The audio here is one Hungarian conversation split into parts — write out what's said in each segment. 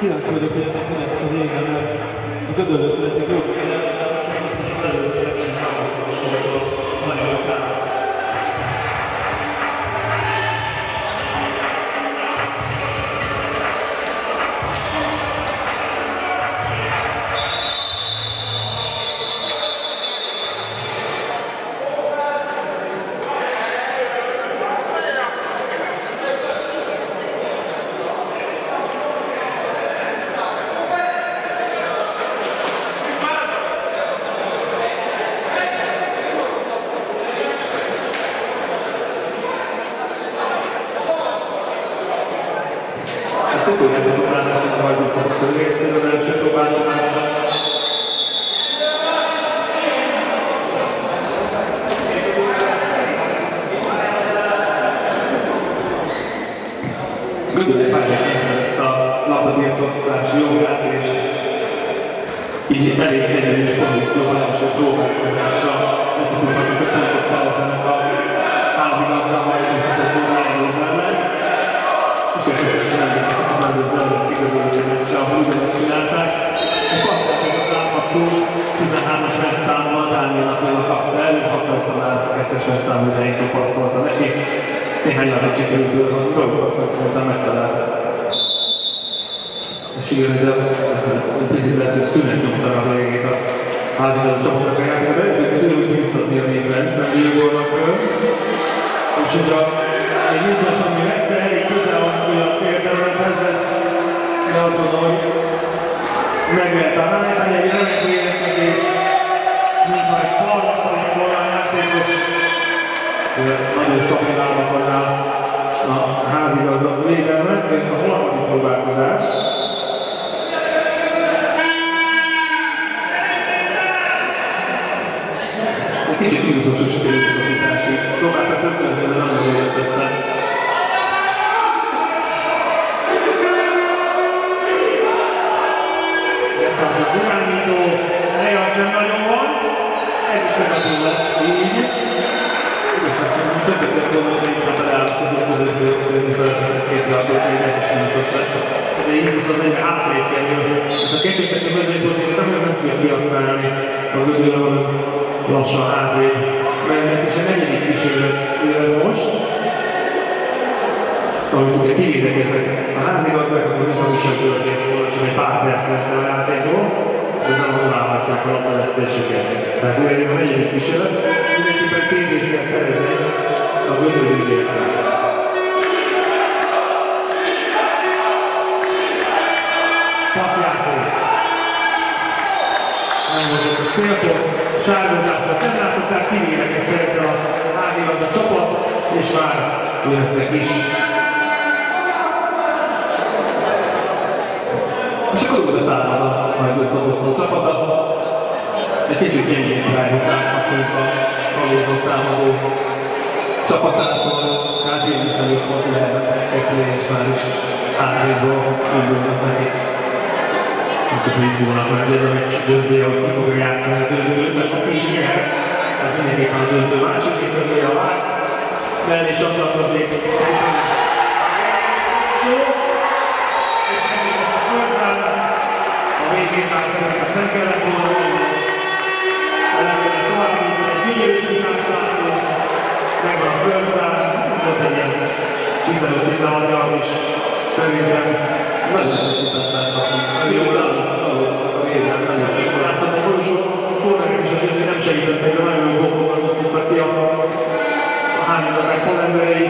kíváncsi vagyok, hogy ennek mi lesz az ége, mert a dödölőt eddig jobb kéne, Gödöllé Pályás ezt a labdabirtoklási jogát, és így elég egyenlős pozícióban első próbálkozásra nekifutottak a pontot szerezzenek a házigazda, majd visszatesznek a lányozzának. És érdekesen emlékeztek a mellőzőnek kigödölődésre, ahol ugyanezt csinálták. A passzátokot láthattuk, 13-as verszámmal Dániel Attila kapta el, és 6 verszámmal a 2-es verszám idején passzolta neki. Néhány látom sikerült bőrhozni, dolgokat szerintem megtalált. És igen, hogy a picilető szünet nyomta a végét a házigazda csapatnak a játékra, de tőlük biztatni a defense, nem bírgolnak föl. Úgyhogy a még nincsen semmi messze, elég közel van ugye a célterülethez, de azt mondom, hogy meg lehet találni, hogy egy remek védekezés, mintha egy falra Nagyon stabilálnak rá a házigazda védelmet, a harmadik próbálkozás. Egy kicsit mínuszos amit ugye kivédekeznek a házigazdák, akkor mintha mi sem történt volna, csak egy pár perc lett a játékból, de ezen vonálhatják a labdavesztéseket. Tehát ugye a negyedik kísérlet, mindenképpen tévét kell szerezni a. Nem volt a célpont, sárgozászat nem látották, kivédekezte ezzel a házigazda csapat, és már jöttek is. És akkor oda támad a Majzó Szoboszó csapata. Egy kicsit gyengén rájutálhatunk a valózott támadó csapatától. Hát én is előfordul lehet elkapni, és már is hátréből indulnak neki. Azt hogy izgulnak, mert ez a meccs döntője, hogy ki fogja játszani a döntőt, mert aki így nyer, az mindenképpen a döntő másik kifogja a Vác. Mellé csatlakozik. Jó, és 15-16-ra is szerintem nagyon szép utat láthatunk. Jó, ahhoz a nézem, nagyon sok látszott. A folyosó kormány is azért, hogy nem segítettek, de nagyon jó gólokat hoztak ki a, a házigazság falemberei,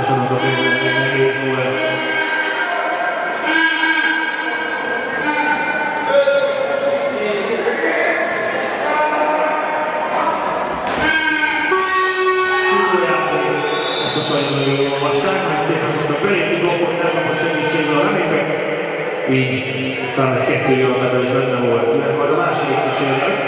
és annak a pénzben néző lesz. 12 jó, is benne volt, mert majd a második kísérlet,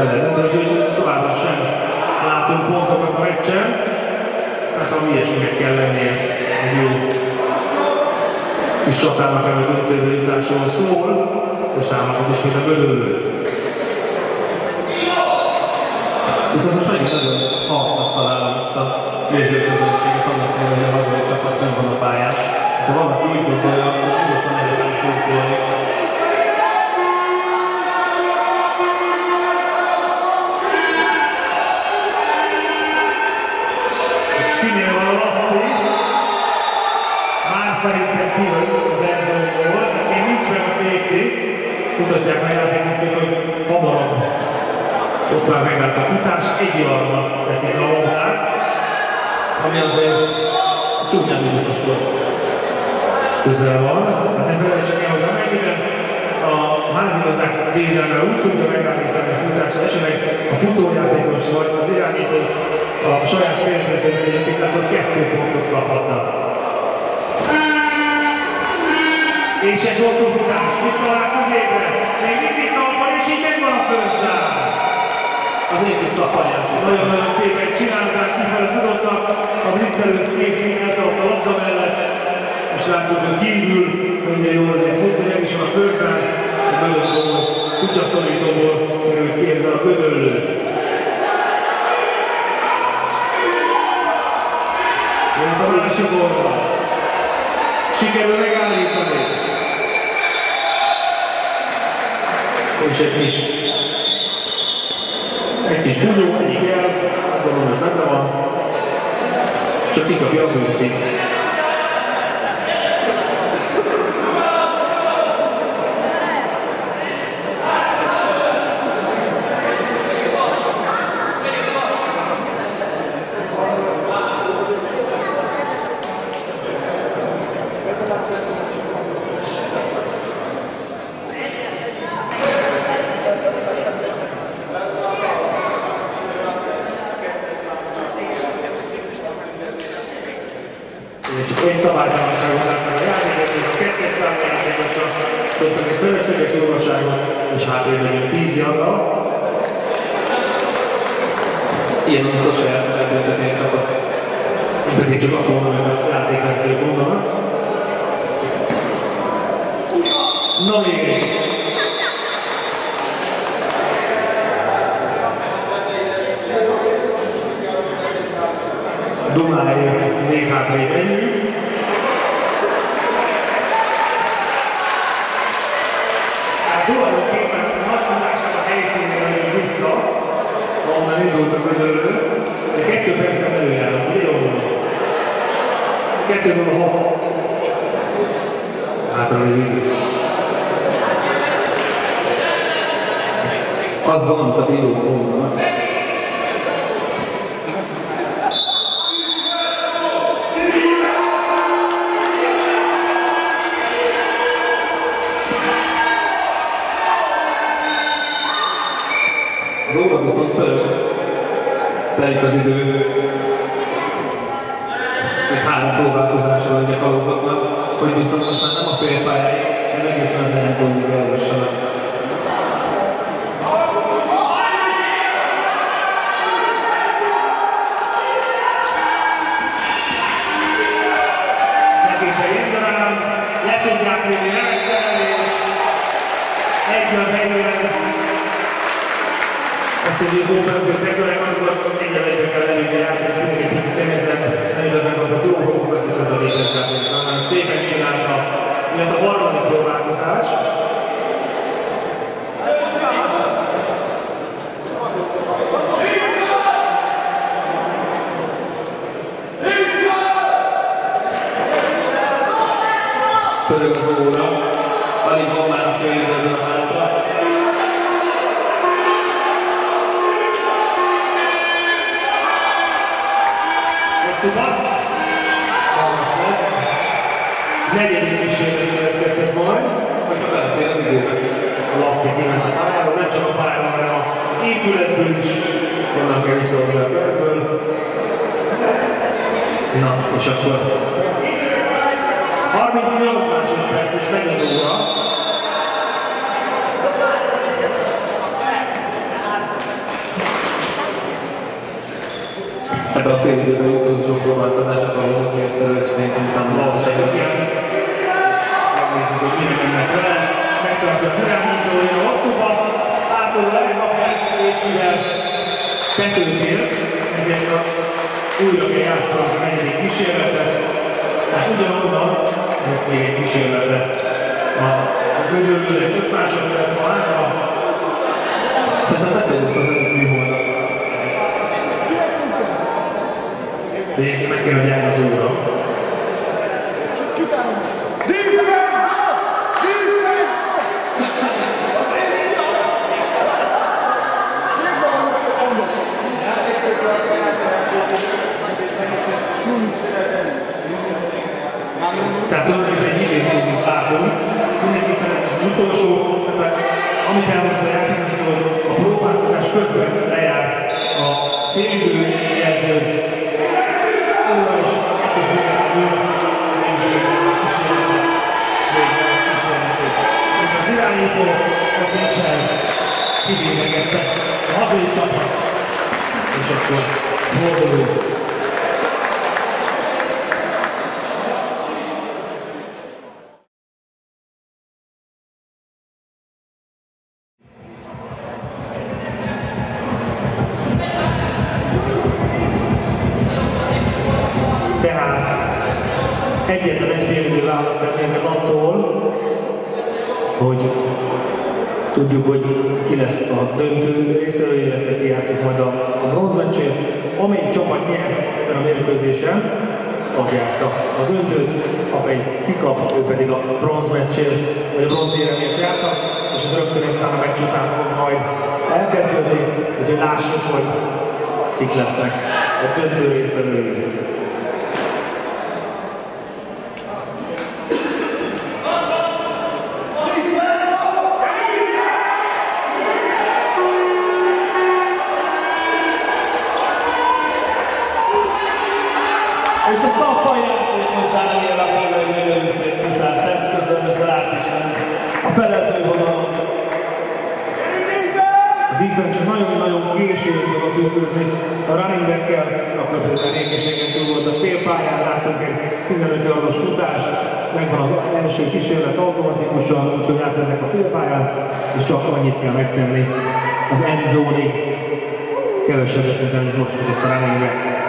Be lehet, úgyhogy továbbra sem látunk pontokat a meccsen. Hát ami ilyesminek kell lennie egy jó kis csatának, ami döntőbe jutásról szól. Most támadhat is, mint a bölőlő. Viszont most megint Már megállt a futás, egy yardra teszik a labdát, Ami azért csúnyán mínuszos volt. közel van. Hát ne felejtsük el, hogy amennyiben a házigazdák védelme úgy tudja megállítani a futást, esetleg a futójátékos vagy az irányító a saját célterületében érzik, akkor kettő pontot kaphatnak. És egy hosszú futás, visszavág középre, még mindig talpon, és így megvan a földszer. Az szaparját. Nagyon-nagyon szépen csinálták, kifele tudottak, a blitzelő szép elszaladt a labda mellett, és látjuk, hogy kívül mennyire jól lehet futni, nem is a földszer, a mögött gól, kutyaszorítóból került ki ezzel a gödöllő. Jött a másik oldal. Sikerül megállítani. És egy kis bunyó, egyik el, gondolom, ez benne van. Csak kikapja a bőtit. És egy szabálytalanságot látnak a játékosok, a kettes számú játékosra, tudtak egy fölösleges orvosságot, és hátrébb megyünk 10 yardra. Ilyen, amikor saját megbüntetni a csapat. Én pedig csak azt mondom, hogy a játékvezetők mondanak. Na még egy. Dumáért még hátrébb megyünk. Hát tulajdonképpen a nagy tudását a helyszínére megyünk vissza, ahonnan indultak a dörgő, de kettő percen előjárnak, ugye jól mondom? Kettő nulla hat. Hátra lévő idő. Az van, amit a bírók mondanak. Negyedik kísérlet következhet majd. Hogyha belefér az időbe. A lasztik kiment a pályába, nem csak a pályába, hanem az épületből is jönnek el visszahozni a körből. Na, és akkor 38 másodperc, és megy az óra. Ebben a fél időben utolsó próbálkozások a hozatérszerű, és szerintem utána valószínűleg Megnézzük, hogy mire mennek vele. Megtartja az irányítója, a hosszú passz, átadó elég a felkérésével tetőnél, ezért a újra kell játszanak a negyedik kísérletet. Hát ugyanonnan, ez még egy kísérletre. A körülbelül 5 másodperc van hátra, Szerintem beszerűzte az egyik műholdat. de egyébként meg kell, hogy állj az óra. Tehát tulajdonképpen egy tudjuk látunk. Mindenképpen ez az utolsó, tehát amit elmondta a játékos, hogy a próbálkozás közben lejárt a félidő jelző. Óra is attól függetlenül az irányító, a Pécsel kivégezte a hazai csapat, és akkor boldogul. Egy félidő választ tennének attól, hogy tudjuk, hogy ki lesz a döntő részről, illetve ki játszik majd a, bronzmeccsén. Amelyik csapat nyer ezen a mérkőzésen, az játsza a döntőt, amely kikap, ő pedig a bronzmeccsén, vagy a bronzéremért játsza, és ez rögtön ezután a meccs után fog majd elkezdődni, úgyhogy lássuk, hogy kik lesznek a döntő részvevői. Későn tudott ütközni. A running back-kel alapvetően régiségen túl volt a félpályán, láttunk egy 15 yardos futást, megvan az első kísérlet automatikusan, úgyhogy átmennek a félpályán, és csak annyit kell megtenni az end zone-ig. Kevesebbet, mint amit most futott a running back.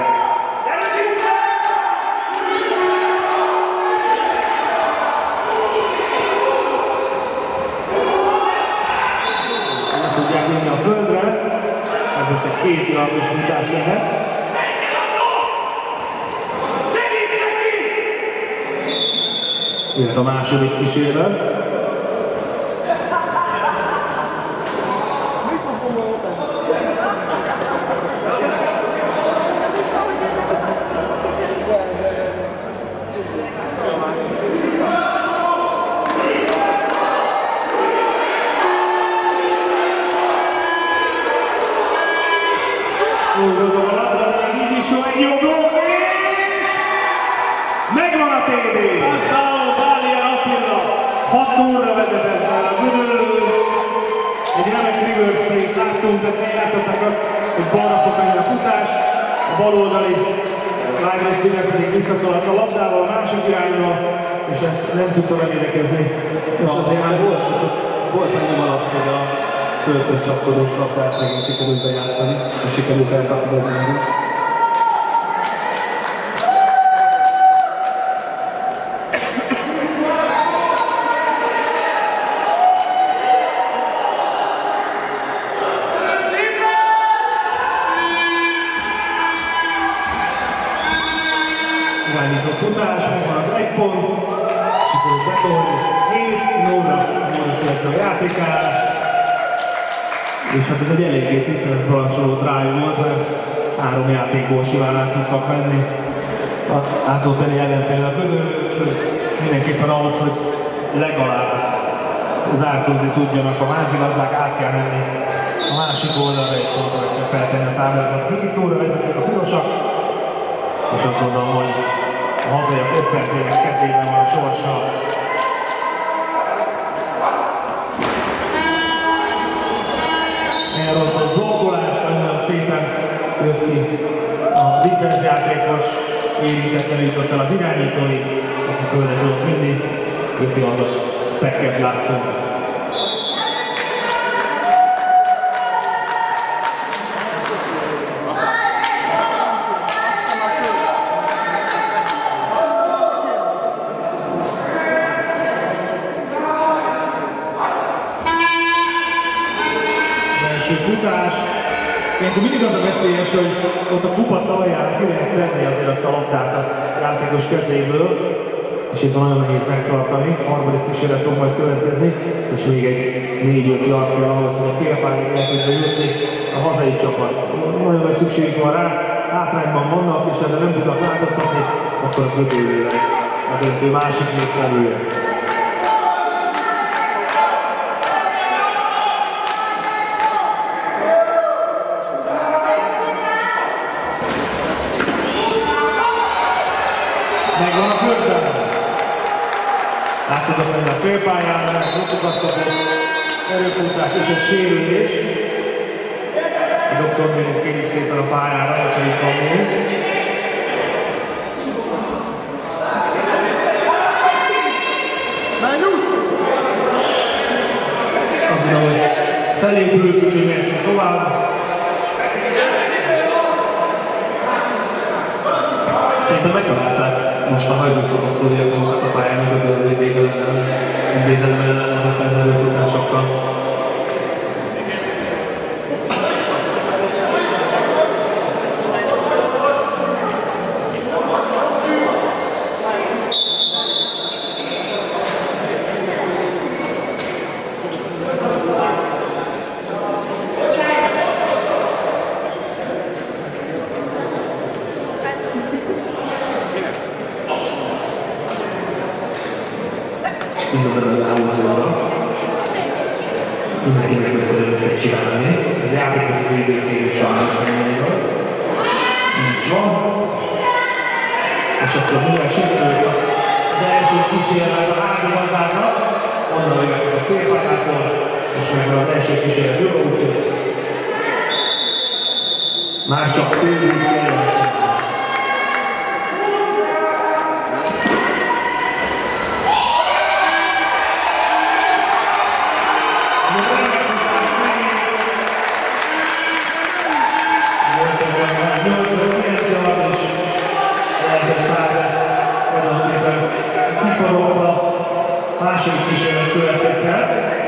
Jött a második kísérlet. Irányító futás, megvan az egy pont, sikerült betolni, 7 0 módosul lesz a játékás, és hát ez egy eléggé tisztelet parancsoló drive volt, mert három játékból simán át tudtak menni. Át tudott menni ellenfélre a bödörlő, úgyhogy mindenképpen ahhoz, hogy legalább zárkózni tudjanak a házigazdák, át kell menni a másik oldalra, és pontokat kell feltenni a táblákat. 7 óra vezetik a pirosak, és azt gondolom, hogy a hazaiak kezében van a sorsa. Elrontott blokkolás, nagyon szépen jött ki a defense játékos, érintetlen jutott el az irányítói, aki földet tudott vinni, 56-os szekket láttunk. Szedni azért azt a labdát a játékos kezéből, és itt nagyon nehéz megtartani. A harmadik kísérlet fog majd következni, és még egy 4-5 yard kell ahhoz, hogy a félpályáig el tudja jutni a hazai csapat. Nagyon nagy szükségük van rá, hátrányban vannak, és ezzel nem tudnak változtatni, akkor a kötővé lesz a döntő másik végfelője. Megvan a körben. Látod, hogy a félpályán blokokat kapott, erőfutás és egy sérülés. A doktor még kérjük szépen a pályára, hogyha itt van még. Azt mondom, hogy mehetünk tovább. Szerintem megtalálták most a hajdúszokosztó diagonokat a pályán, hogy a dörlé vége lenne, védelme ellen ezekkel az erőfutásokkal. Izabella állóra. Mindenkinek össze kell csinálni. Az játékos védőkérő sajnos nem nagyon. Nincs van. És akkor mivel sikerült az első kísérlet a házigazdáknak, onnan jöttek a félpályától, és meg az első kísérlet jó, úgyhogy már csak tőlünk második kísérlet következhet.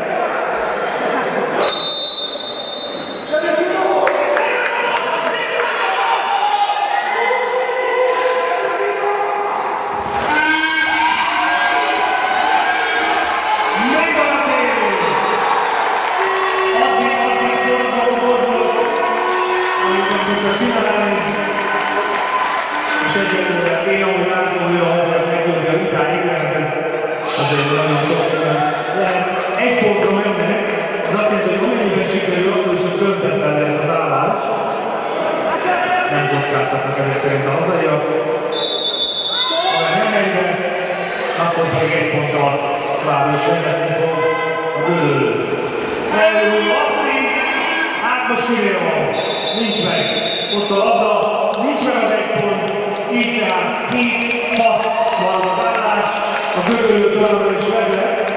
Így tehát 7-6 van az állás, a bőlő továbbra is vezet.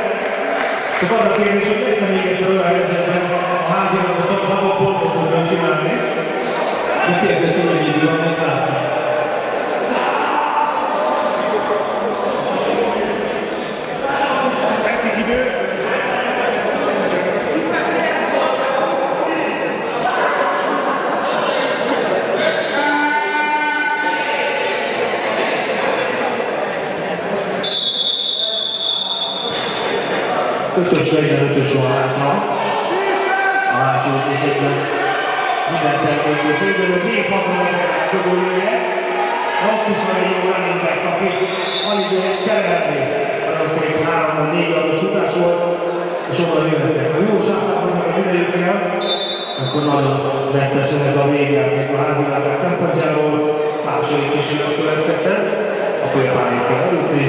Csak az a kérdés, hogy lesz-e még egyszer olyan helyzetben a házilag a csapat, ahol pontot tudnak csinálni. De 9-es ez a végjáték a házigazság szempontjából, második kísérlet következett, a főpályákon elütni,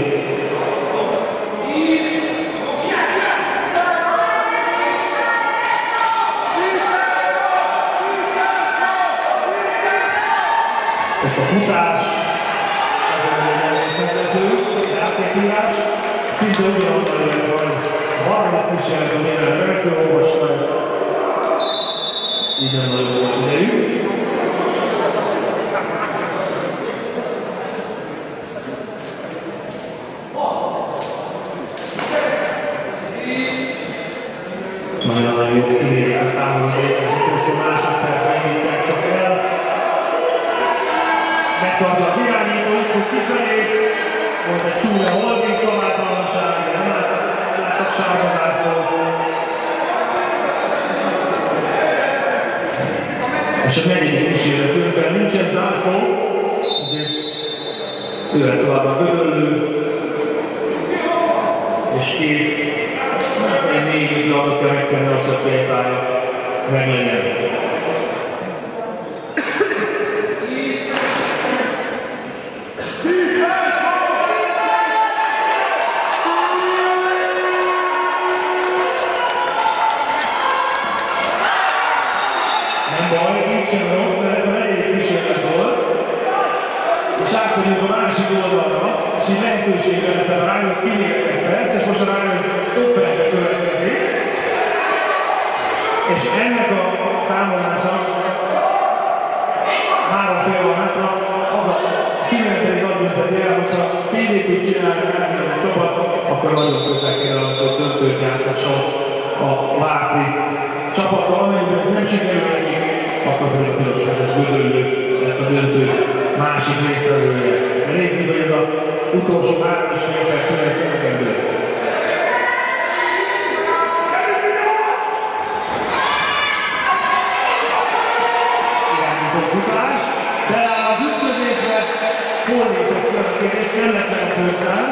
megtartja az irányító, úgy fog kifelé, volt egy csúnya holding szabálytalanság, nem láttak sárga zászlót. És a negyedik kísérletünkben nincsen zászló, ezért jöhet tovább a gödöllő, és két, négy-öt labot kell megtenni, az a félpálya meglegyen. Nem baj, így sem rossz, mert ez a negyedik kísérlet volt. És átmegyünk a másik oldalra, és így lehetőség lenne a Rányos kivégekezte ezt, és most a Rányos több perce következik. És ennek a támadása három fél van hátra, az a kimenetelik az dönteti el, hogyha TD tud csinálni a csapat, akkor nagyon közel kell az, hogy döntőt játszasson a Váci csapata, amelyben ez nem sikerül neki, akkor pedig a piros vezes gödöllő lesz a döntő másik nézzük, hogy ez az utolsó három és fél perc hogy lesz elegendő. Irányító futás, beáll az ütközésre, hol lépett ki az a kérdés, nem lesz meg a földszám,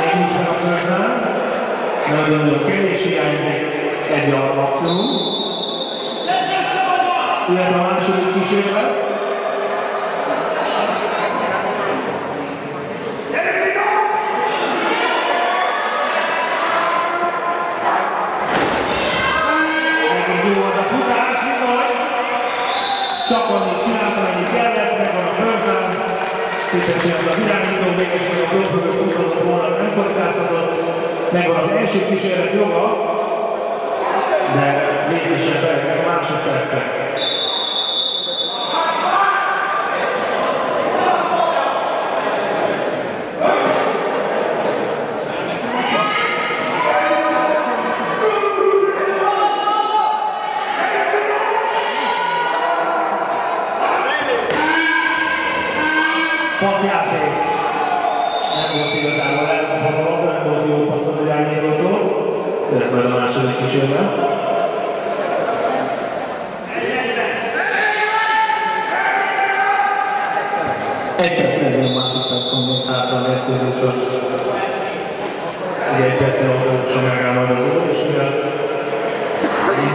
még nincs meg a földszám, nagyon-nagyon kevés hiányzik, egy a maximum. Illetve a második kísérlet. A csak annyit csinált, amennyi kellett, meg van a földön. Szépen csinált az irányító, mégis a dolgokat tudhatott volna, nem kockáztatott. Megvan az első kísérlet joga, de részesen belőle másodpercek. Passzjáték. Nem volt igazából elkapható labda, nem volt jó passz az irányítótól. Jött majd a második kísérlet. Egy perc 40 másodperc van még hátra a mérkőzésről. Ugye egy percre autósan megáll majd az óra, és mivel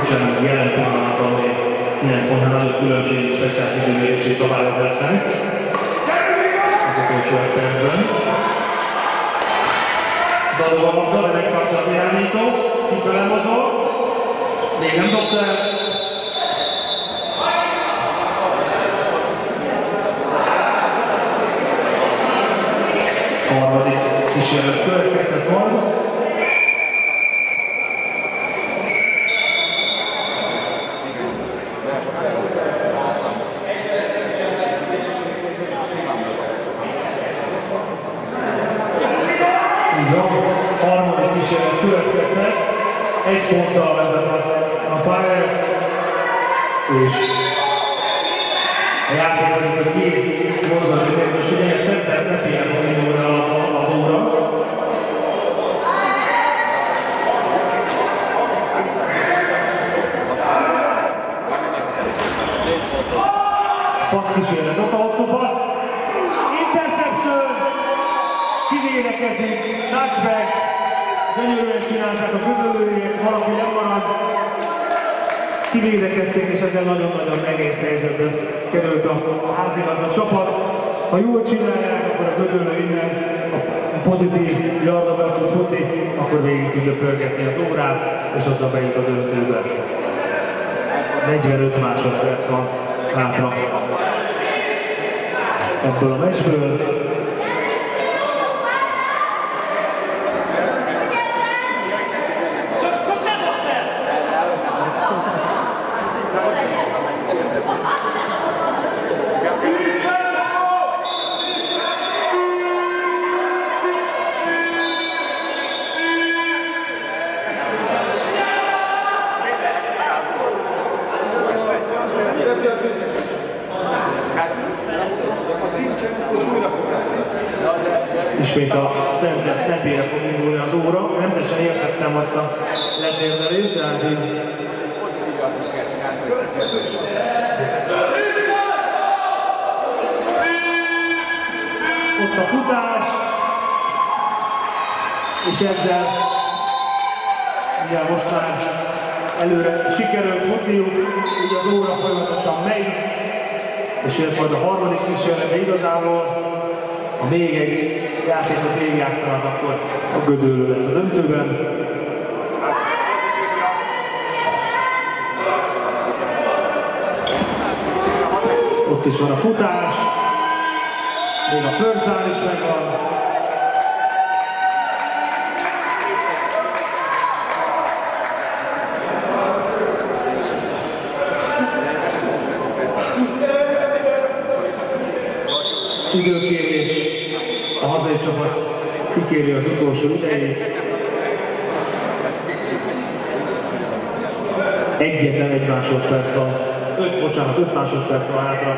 nincsen jelen pillanatban még 9 pontnál nagyobb különbség és speciális időmérési szabályok lesznek. Az utolsó egy percben. Dalog a megtartja az irányító, kifele mozog, még nem dobta el, harmadik kísérlet következhet majd. Jó, harmadik kísérlet következhet. Egy ponttal vezet a, a Pirates, és a játékvezető kész mozdulni, most ugye egy center Zepier fog indulni az óra. Passz kísérlet, ott a hosszú passz. Interception! Kivédekezik, touchback. Gyönyörűen csinálták a ködölőjét, valaki lemarad. Kivédekezték, és ezzel nagyon-nagyon nehéz helyzetbe került a házigazda csapat. Ha jól csinálják, akkor a ködölő innen a pozitív yarda tud futni, akkor végig tudja pörgetni az órát, és azzal bejut a döntőbe. 45 másodperc van hátra ebből a meccsből. Végigjátszanak, akkor a gödőlő lesz a döntőben. Ott is van a futás, még a first down is megvan. Időkérés, a hazai csapat kikéri az utolsó idejét. Egyetlen egy másodperc van, öt, bocsánat, öt másodperc van hátra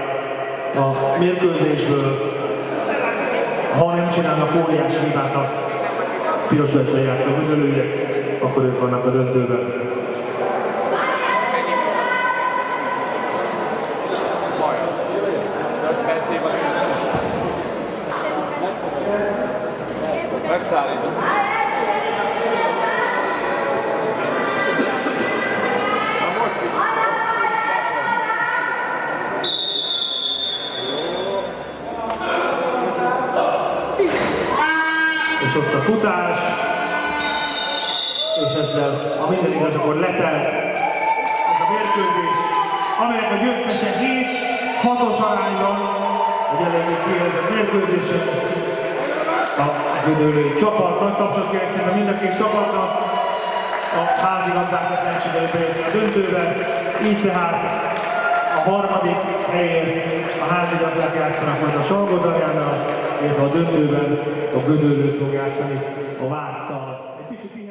a mérkőzésből. Ha nem csinálnak óriási hibát a piros betlen játszó üdülőjek, akkor ők vannak a döntőben. Megszállítom. és Gödöllői csapat, nagy tapsot kérek szépen mind a két csapatnak, a házigazdákat nem sikerült a döntőbe, így tehát a harmadik helyén a házigazdák játszanak majd a Salgodarjánál, illetve a döntőben a Gödöllő fog játszani a Várccal. Egy pici pihenő után